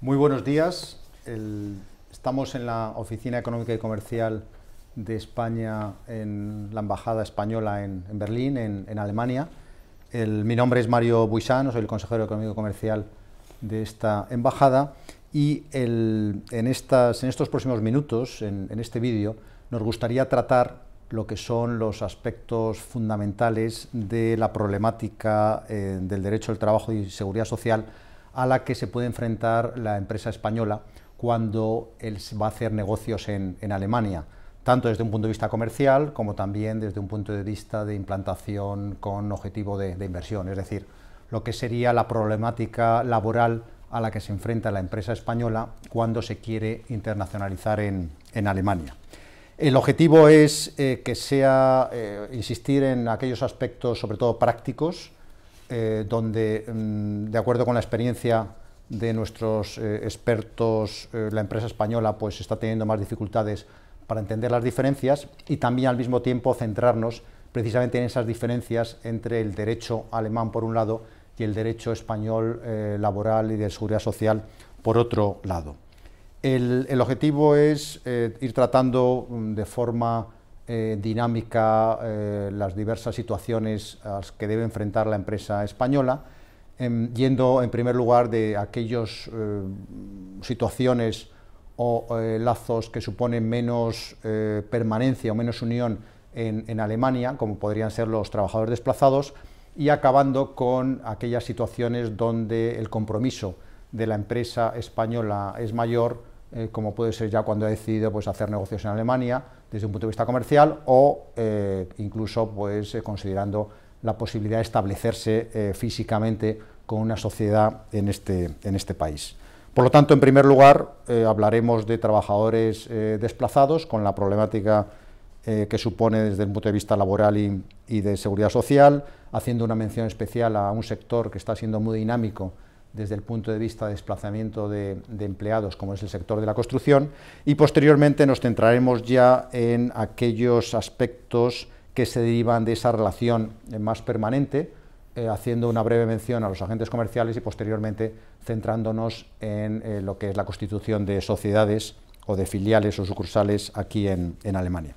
Muy buenos días. estamos en la Oficina Económica y Comercial de España en la Embajada Española en, Berlín, en, Alemania. mi nombre es Mario Buisano, soy el consejero económico y comercial de esta embajada y en, estas, en, estos próximos minutos, en, este vídeo, nos gustaría tratar lo que son los aspectos fundamentales de la problemática eh, del derecho al trabajo y seguridad social a la que se puede enfrentar la empresa española cuando va a hacer negocios en, Alemania, tanto desde un punto de vista comercial como también desde un punto de vista de implantación con objetivo de, inversión, es decir, lo que sería la problemática laboral a la que se enfrenta la empresa española cuando se quiere internacionalizar en Alemania. El objetivo es eh, que sea eh, insistir en aquellos aspectos, sobre todo prácticos, eh, donde, mm, de acuerdo con la experiencia de nuestros expertos, la empresa española pues está teniendo más dificultades para entender las diferencias y también al mismo tiempo centrarnos precisamente en esas diferencias entre el derecho alemán por un lado y el derecho español laboral y de seguridad social por otro lado. El, objetivo es eh, ir tratando mm, de forma eh, dinámica eh, las diversas situaciones a las que debe enfrentar la empresa española, em, yendo en primer lugar de aquellas situaciones o lazos que suponen menos permanencia o menos unión en Alemania, como podrían ser los trabajadores desplazados, y acabando con aquellas situaciones donde el compromiso de la empresa española es mayor, eh, como puede ser ya cuando ha decidido pues, hacer negocios en Alemania desde un punto de vista comercial o eh, incluso pues, eh, considerando la posibilidad de establecerse físicamente con una sociedad en este, en este país. Por lo tanto, en primer lugar, hablaremos de trabajadores desplazados con la problemática que supone desde el punto de vista laboral y de seguridad social, haciendo una mención especial a un sector que está siendo muy dinámico desde el punto de vista de desplazamiento de, empleados, como es el sector de la construcción, y posteriormente nos centraremos ya en aquellos aspectos que se derivan de esa relación más permanente, eh, haciendo una breve mención a los agentes comerciales y posteriormente centrándonos en eh, lo que es la constitución de sociedades o de filiales o sucursales aquí en, Alemania.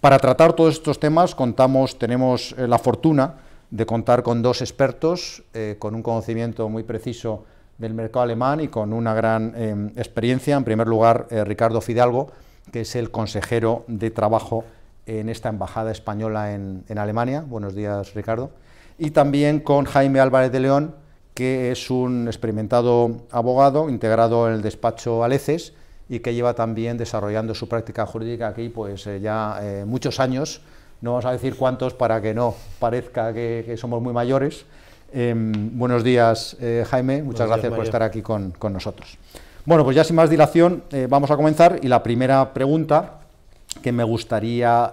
Para tratar todos estos temas contamos, tenemos eh, la fortuna de contar con dos expertos eh, con un conocimiento muy preciso del mercado alemán y con una gran em, experiencia. En primer lugar, eh, Ricardo Fidalgo, que es el consejero de trabajo en esta embajada española en, Alemania. Buenos días, Ricardo. Y también con Jaime Álvarez de León, que es un experimentado abogado integrado en el despacho Aleces y que lleva también desarrollando su práctica jurídica aquí pues eh, ya muchos años no vamos a decir cuántos para que no parezca que, somos muy mayores. Em, buenos días, eh, Jaime, muchas gracias por estar aquí con, nosotros. Bueno, pues ya sin más dilación, eh, vamos a comenzar y la primera pregunta que me gustaría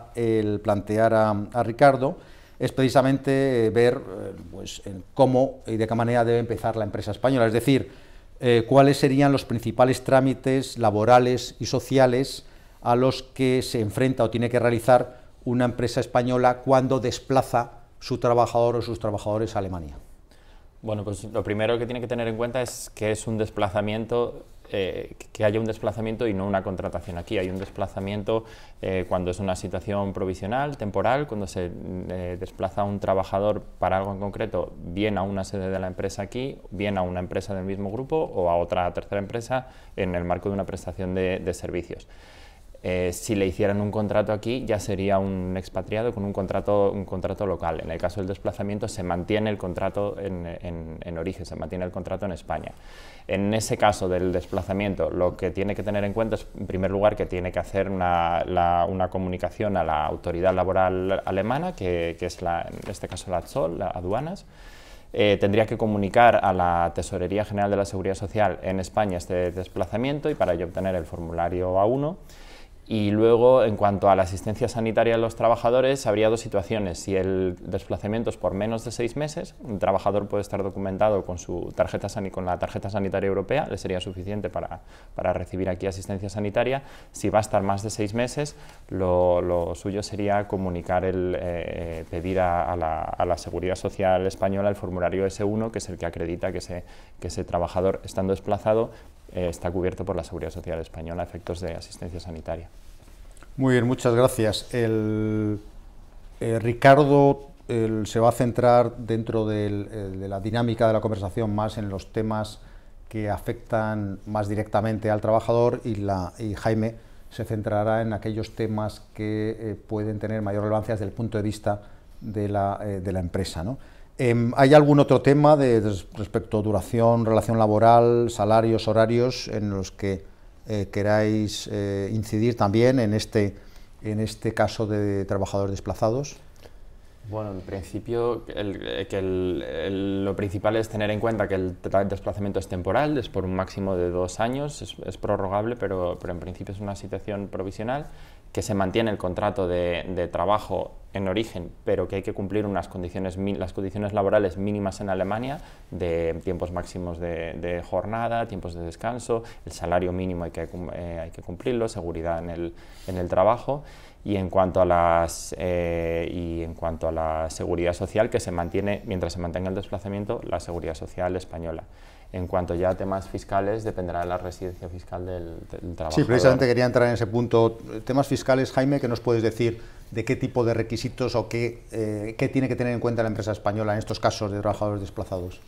plantear a, Ricardo es precisamente eh, ver pues, cómo y de qué manera debe empezar la empresa española, es decir, cuáles serían los principales trámites laborales y sociales a los que se enfrenta o tiene que realizar una empresa española cuando desplaza su trabajador o sus trabajadores a Alemania? Bueno, pues lo primero que tiene que tener en cuenta es que es un desplazamiento, eh, que haya un desplazamiento y no una contratación aquí. Hay un desplazamiento eh, cuando es una situación provisional, temporal, cuando se eh, desplaza un trabajador para algo en concreto, bien a una sede de la empresa aquí, bien a una empresa del mismo grupo o a otra tercera empresa en el marco de una prestación de servicios. Eh, si le hicieran un contrato aquí, ya sería un expatriado con un contrato, un contrato local. En el caso del desplazamiento, se mantiene el contrato en, origen, se mantiene el contrato en España. En ese caso del desplazamiento, lo que tiene que tener en cuenta es, en primer lugar, que tiene que hacer una, comunicación a la autoridad laboral alemana, que, es la, en este caso la ATSOL, la aduanas. Eh, tendría que comunicar a la Tesorería General de la Seguridad Social en España este desplazamiento y para ello obtener el formulario A1 y luego, en cuanto a la asistencia sanitaria de los trabajadores, habría dos situaciones. Si el desplazamiento es por menos de seis meses, un trabajador puede estar documentado con, su tarjeta con la tarjeta sanitaria europea, le sería suficiente para, para recibir aquí asistencia sanitaria. Si va a estar más de seis meses, lo, suyo sería comunicar, el, eh, pedir a, la, a, la, Seguridad Social Española el formulario S1, que es el que acredita que ese, que ese trabajador, estando desplazado, está cubierto por la Seguridad Social Española a efectos de asistencia sanitaria. Muy bien, muchas gracias. Ricardo se va a centrar dentro de la dinámica de la conversación más en los temas que afectan más directamente al trabajador y, Jaime se centrará en aquellos temas que eh, pueden tener mayor relevancia desde el punto de vista de la, eh, de la empresa. ¿no? Em, ¿Hay algún otro tema de, respecto a duración, relación laboral, salarios, horarios en los que eh, queráis incidir también en este, en este caso de trabajadores desplazados? Bueno, en principio eh, que lo principal es tener en cuenta que el desplazamiento es temporal, es por un máximo de dos años, es, prorrogable, pero, en principio es una situación provisional, que se mantiene el contrato de, trabajo en origen, pero que hay que cumplir unas condiciones, las condiciones laborales mínimas en Alemania, de tiempos máximos de, jornada, tiempos de descanso, el salario mínimo hay que, eh, hay que cumplirlo, seguridad en el, en el trabajo y en cuanto a las eh, y en cuanto a la seguridad social que se mantiene mientras se mantenga el desplazamiento la seguridad social española. En cuanto ya a temas fiscales dependerá de la residencia fiscal del, trabajo sí precisamente quería entrar en ese punto. Temas fiscales Jaime qué nos puedes decir de qué tipo de requisitos o qué, eh, qué tiene que tener en cuenta la empresa española en estos casos de trabajadores desplazados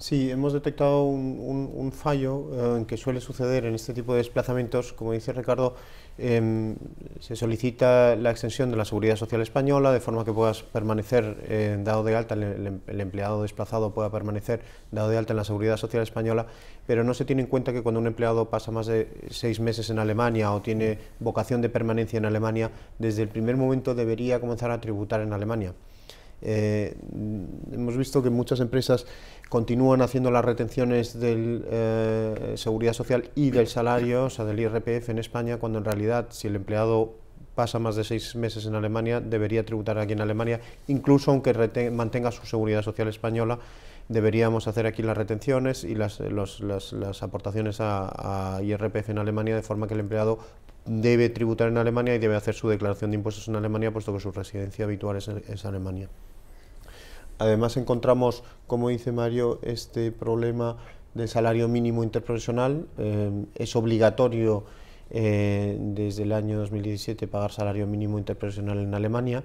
Sí, hemos detectado un, fallo eh, que suele suceder en este tipo de desplazamientos. Como dice Ricardo, em, se solicita la extensión de la Seguridad Social Española de forma que puedas permanecer eh, dado de alta, el, el, empleado desplazado pueda permanecer dado de alta en la Seguridad Social Española, pero no se tiene en cuenta que cuando un empleado pasa más de seis meses en Alemania o tiene vocación de permanencia en Alemania, desde el primer momento debería comenzar a tributar en Alemania. Eh, hemos visto que muchas empresas continúan haciendo las retenciones de eh, seguridad social y del salario, o sea, del IRPF en España, cuando en realidad si el empleado pasa más de seis meses en Alemania, debería tributar aquí en Alemania, incluso aunque mantenga su seguridad social española, deberíamos hacer aquí las retenciones y las, las, aportaciones a, IRPF en Alemania, de forma que el empleado debe tributar en Alemania y debe hacer su declaración de impuestos en Alemania, puesto que su residencia habitual es, es Alemania. Además encontramos, como dice Mario, este problema del salario mínimo interprofesional. Eh, es obligatorio eh, desde el año 2017 pagar salario mínimo interprofesional en Alemania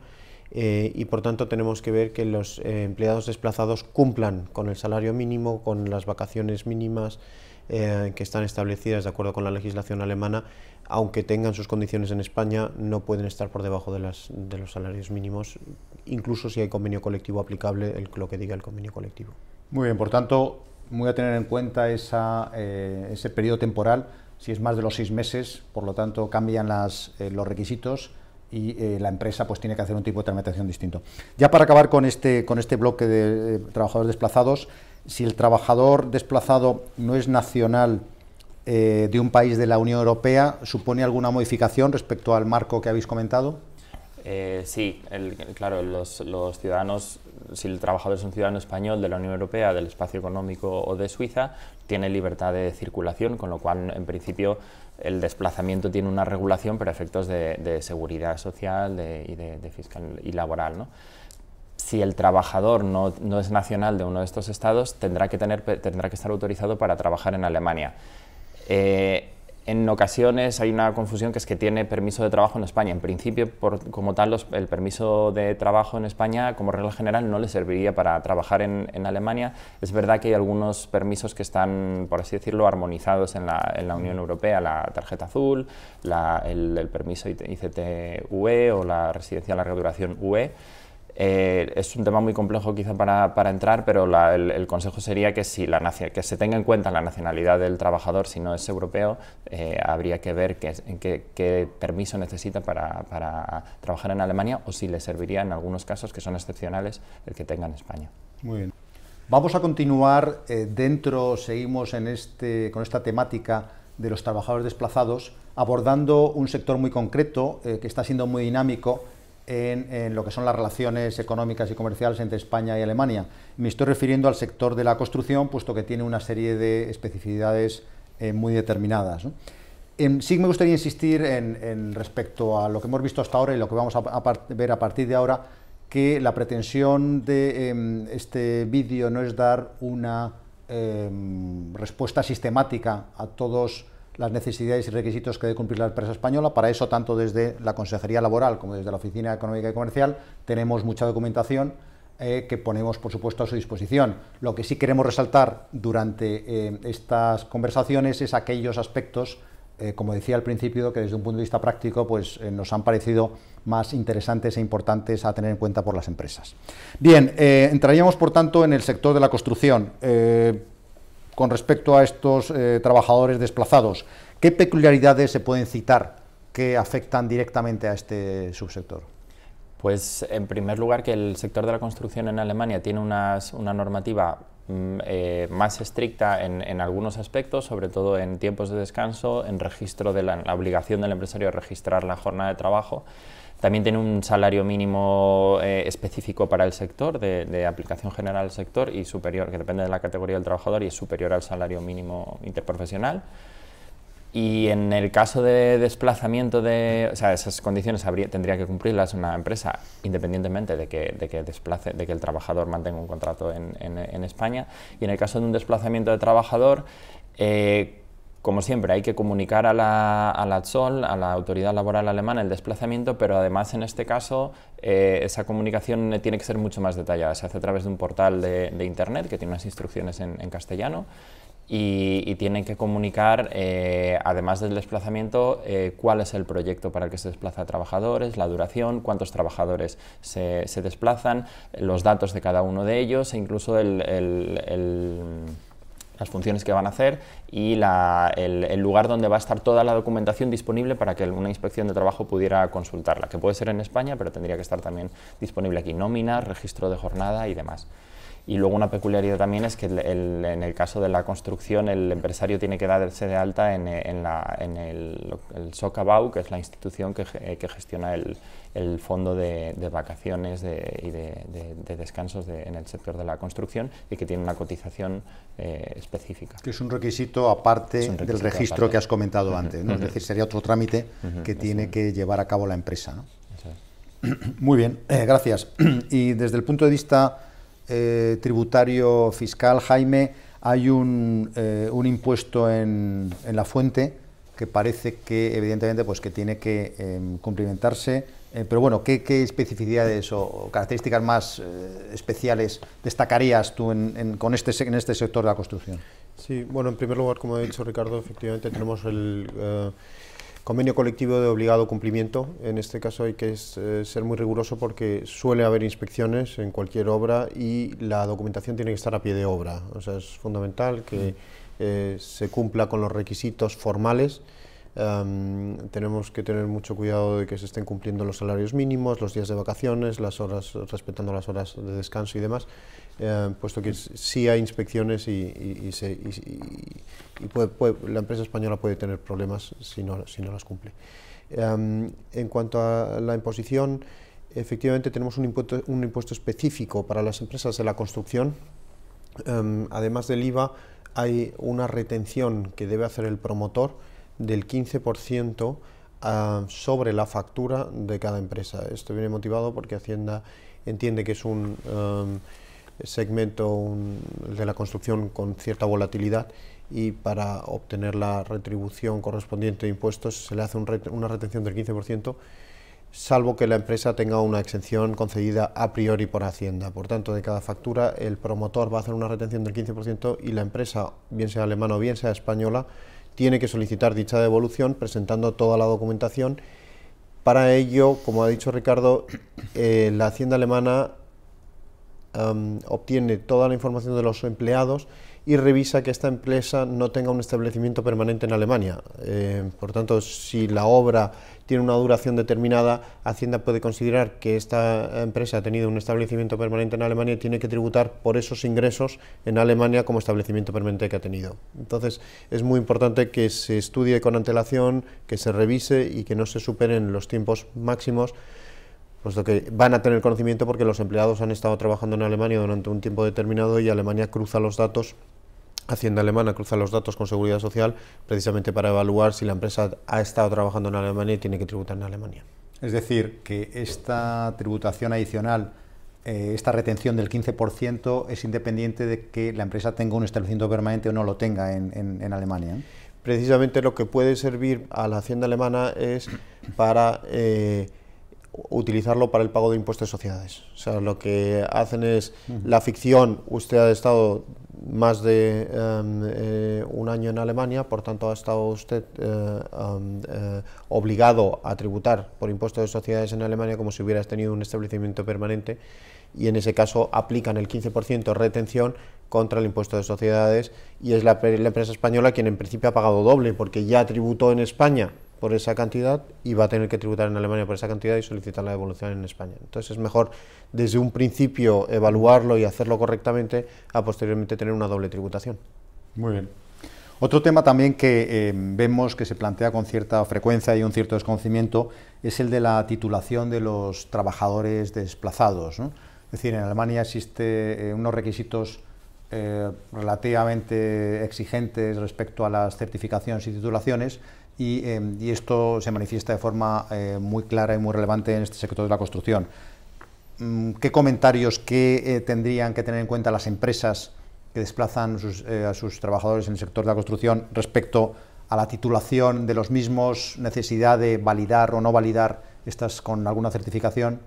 eh, y por tanto tenemos que ver que los empleados desplazados cumplan con el salario mínimo, con las vacaciones mínimas que están establecidas de acuerdo con la legislación alemana aunque tengan sus condiciones en España, no pueden estar por debajo de, las, de los salarios mínimos, incluso si hay convenio colectivo aplicable, el, lo que diga el convenio colectivo. Muy bien, por tanto, voy a tener en cuenta esa, eh, ese periodo temporal. Si es más de los seis meses, por lo tanto, cambian las, eh, los requisitos y eh, la empresa pues tiene que hacer un tipo de tramitación distinto. Ya para acabar con este, con este bloque de trabajadores desplazados, si el trabajador desplazado no es nacional eh, de un país de la Unión Europea supone alguna modificación respecto al marco que habéis comentado? Eh, sí, claro, los, ciudadanos, si el trabajador es un ciudadano español de la Unión Europea, del espacio económico o de Suiza, tiene libertad de circulación, con lo cual, en principio, el desplazamiento tiene una regulación para efectos de, seguridad social y de, fiscal y laboral. Si el trabajador no, no, es nacional de uno de estos estados, tendrá que, tener, tendrá que estar autorizado para trabajar en Alemania. Eh, en ocasiones hay una confusión que es que tiene permiso de trabajo en España. En principio, como tal, el permiso de trabajo en España, como regla general, no le serviría para trabajar en, Alemania. Es verdad que hay algunos permisos que están, por así decirlo, armonizados en la, Unión Europea, la tarjeta azul, el, el, permiso ICT UE o la residencia a larga duración UE eh, es un tema muy complejo quizá para, entrar, pero el, consejo sería que, si se tenga en cuenta la nacionalidad del trabajador, si no es europeo, eh, habría que ver qué, permiso necesita para, para, trabajar en Alemania o si le serviría en algunos casos que son excepcionales el que tenga en España. Muy bien. Vamos a continuar eh, dentro, seguimos en este, con esta temática de los trabajadores desplazados, abordando un sector muy concreto que está siendo muy dinámico en, lo que son las relaciones económicas y comerciales entre España y Alemania. Me estoy refiriendo al sector de la construcción, puesto que tiene una serie de especificidades eh, muy determinadas. sí me gustaría insistir en, respecto a lo que hemos visto hasta ahora y lo que vamos a, ver a partir de ahora, que la pretensión de em, este vídeo no es dar una em, respuesta sistemática a todas las necesidades y requisitos que debe cumplir la empresa española. Para eso, tanto desde la Consejería Laboral como desde la Oficina Económica y Comercial, tenemos mucha documentación eh, que ponemos, por supuesto, a su disposición. Lo que sí queremos resaltar durante eh, estas conversaciones es aquellos aspectos, eh, como decía al principio, que desde un punto de vista práctico pues, nos han parecido más interesantes e importantes a tener en cuenta por las empresas. Bien, entraríamos, por tanto, en el sector de la construcción. Con respecto a estos trabajadores desplazados, ¿qué peculiaridades se pueden citar que afectan directamente a este subsector? Pues en primer lugar que el sector de la construcción en Alemania tiene una normativa eh, más estricta en, algunos aspectos, sobre todo en tiempos de descanso, en registro de la, obligación del empresario de registrar la jornada de trabajo. También tiene un salario mínimo eh, específico para el sector, de, de, aplicación general al sector y superior, que depende de la categoría del trabajador y es superior al salario mínimo interprofesional. Y en el caso de desplazamiento de, o sea, esas condiciones tendría que cumplirlas una empresa independientemente de que, de que, desplace, de que el trabajador mantenga un contrato en, en, España. Y en el caso de un desplazamiento de trabajador, eh, como siempre, hay que comunicar a la, a la ATSOL, a la Autoridad Laboral Alemana, el desplazamiento, pero además en este caso eh, esa comunicación tiene que ser mucho más detallada. Se hace a través de un portal de, de Internet que tiene unas instrucciones en, en castellano y, tienen que comunicar, eh, además del desplazamiento, eh, cuál es el proyecto para el que se desplaza trabajadores, la duración, cuántos trabajadores se, se desplazan, los datos de cada uno de ellos e incluso el, el, las funciones que van a hacer y la, el, lugar donde va a estar toda la documentación disponible para que una inspección de trabajo pudiera consultarla, que puede ser en España, pero tendría que estar también disponible aquí, nómina, registro de jornada y demás. Y luego una peculiaridad también es que en el caso de la construcción el empresario tiene que darse de alta en, en, la, en el, el, SOCABAU, que es la institución que, que gestiona el, el, fondo de, de vacaciones de, y de, descansos en el sector de la construcción y que tiene una cotización eh, específica. Que es un requisito aparte del registro que has comentado antes, ¿no? es decir, sería otro trámite que tiene que llevar a cabo la empresa. ¿no? Muy bien, eh, gracias. Y desde el punto de vista eh, tributario fiscal, Jaime, hay un, eh, un impuesto en, en, la fuente que parece que evidentemente pues que tiene que em, cumplimentarse, eh, pero bueno, ¿qué, ¿qué, especificidades o, características más especiales destacarías tú en, con este, en este sector de la construcción? Sí, bueno, en primer lugar, como ha dicho Ricardo, efectivamente tenemos el Convenio colectivo de obligado cumplimiento. En este caso hay que eh, ser muy riguroso porque suele haber inspecciones en cualquier obra y la documentación tiene que estar a pie de obra. O sea, es fundamental que eh, se cumpla con los requisitos formales. Tenemos que tener mucho cuidado de que se estén cumpliendo los salarios mínimos, los días de vacaciones, las horas, respetando las horas de descanso y demás. Eh, puesto que sí hay inspecciones y, la empresa española puede tener problemas si no, si no las cumple. Em, en cuanto a la imposición, efectivamente tenemos un impuesto, un impuesto específico para las empresas de la construcción. Em, además del IVA, hay una retención que debe hacer el promotor del 15% ah, sobre la factura de cada empresa. Esto viene motivado porque Hacienda entiende que es un... Em, segmento de la construcción con cierta volatilidad y para obtener la retribución correspondiente de impuestos se le hace una retención del 15%, salvo que la empresa tenga una exención concedida a priori por Hacienda. Por tanto, de cada factura el promotor va a hacer una retención del 15% y la empresa, bien sea alemana o bien sea española, tiene que solicitar dicha devolución presentando toda la documentación. Para ello, como ha dicho Ricardo, eh, la Hacienda alemana obtiene toda la información de los empleados y revisa que esta empresa no tenga un establecimiento permanente en Alemania. Eh, por tanto, si la obra tiene una duración determinada, Hacienda puede considerar que esta empresa ha tenido un establecimiento permanente en Alemania y tiene que tributar por esos ingresos en Alemania como establecimiento permanente que ha tenido. Entonces, es muy importante que se estudie con antelación, que se revise y que no se superen los tiempos máximos puesto que van a tener conocimiento porque los empleados han estado trabajando en Alemania durante un tiempo determinado y Alemania cruza los datos, Hacienda Alemana cruza los datos con Seguridad Social precisamente para evaluar si la empresa ha estado trabajando en Alemania y tiene que tributar en Alemania. Es decir, que esta tributación adicional eh, esta retención del 15% es independiente de que la empresa tenga un establecimiento permanente o no lo tenga en, Alemania. Precisamente lo que puede servir a la Hacienda alemana es para eh, utilizarlo para el pago de impuestos de sociedades. O sea, lo que hacen es la ficción, usted ha estado más de em, eh, un año en Alemania, por tanto ha estado usted em, obligado a tributar por impuestos de sociedades en Alemania como si hubiera tenido un establecimiento permanente y en ese caso aplican el 15% retención contra el impuesto de sociedades y es la, empresa española quien en principio ha pagado doble porque ya tributó en España por esa cantidad y va a tener que tributar en Alemania por esa cantidad y solicitar la devolución en España. Entonces es mejor desde un principio evaluarlo y hacerlo correctamente a posteriormente tener una doble tributación. Muy bien. Otro tema también que eh, vemos que se plantea con cierta frecuencia y un cierto desconocimiento es el de la titulación de los trabajadores desplazados. Es decir, en Alemania existen eh, unos requisitos eh, relativamente exigentes respecto a las certificaciones y titulaciones y, y esto se manifiesta de forma muy clara y muy relevante en este sector de la construcción. Mm, ¿Qué comentarios qué, tendrían que tener en cuenta las empresas que desplazan a sus trabajadores en el sector de la construcción respecto a la titulación de los mismos, necesidad de validar o no validar estas con alguna certificación?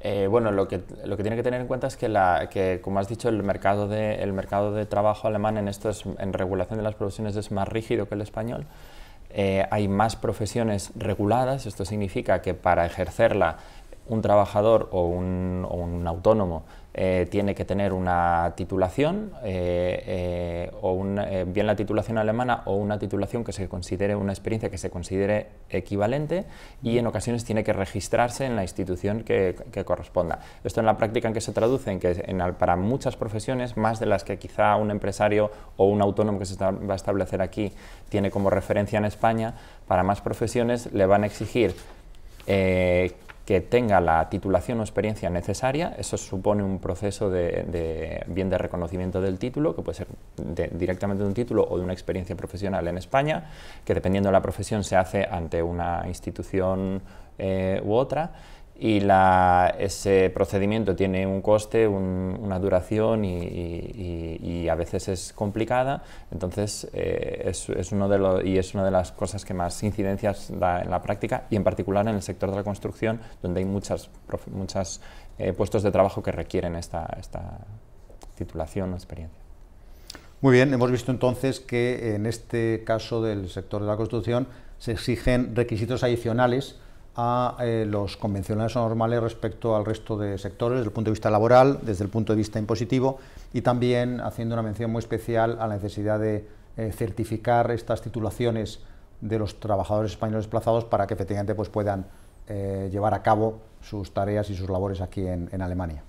Eh, bueno, lo que, lo que tiene que tener en cuenta es que, la, que como has dicho, el mercado, de, el mercado de trabajo alemán en, esto en regulación de las profesiones es más rígido que el español. Eh, hay más profesiones reguladas, esto significa que para ejercerla un trabajador o un, o un autónomo eh, tiene que tener una titulación, eh, eh, o bien la titulación alemana o una titulación que se considere una experiencia que se considere equivalente y en ocasiones tiene que registrarse en la institución que, corresponda. Esto en la práctica en que se traduce en que para muchas profesiones, más de las que quizá un empresario o un autónomo que se va a establecer aquí tiene como referencia en España, para más profesiones le van a exigir que tenga la titulación o experiencia necesaria, eso supone un proceso de, bien de reconocimiento del título, que puede ser directamente de un título o de una experiencia profesional en España, que dependiendo de la profesión se hace ante una institución eh, u otra, y ese procedimiento tiene un coste, una duración y, a veces es complicada, entonces eh, es, uno de y es una de las cosas que más incidencias da en la práctica y en particular en el sector de la construcción, donde hay muchos muchas, eh, puestos de trabajo que requieren esta, esta titulación o experiencia. Muy bien, hemos visto entonces que en este caso del sector de la construcción se exigen requisitos adicionales a eh, los convencionales o normales respecto al resto de sectores desde el punto de vista laboral, desde el punto de vista impositivo y también haciendo una mención muy especial a la necesidad de eh, certificar estas titulaciones de los trabajadores españoles desplazados para que efectivamente pues, puedan eh, llevar a cabo sus tareas y sus labores aquí en Alemania.